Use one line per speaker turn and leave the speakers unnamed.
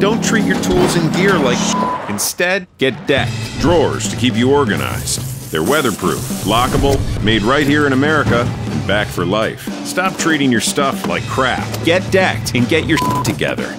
Don't treat your tools and gear like Instead, get decked. Drawers to keep you organized. They're weatherproof, lockable, made right here in America, and back for life. Stop treating your stuff like crap. Get decked and get your together.